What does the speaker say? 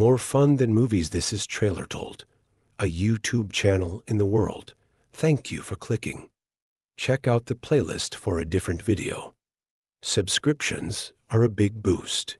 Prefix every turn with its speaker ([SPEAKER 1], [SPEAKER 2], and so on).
[SPEAKER 1] More fun than movies, this is Trailer Told, a YouTube channel in the world. Thank you for clicking. Check out the playlist for a different video. Subscriptions are a big boost.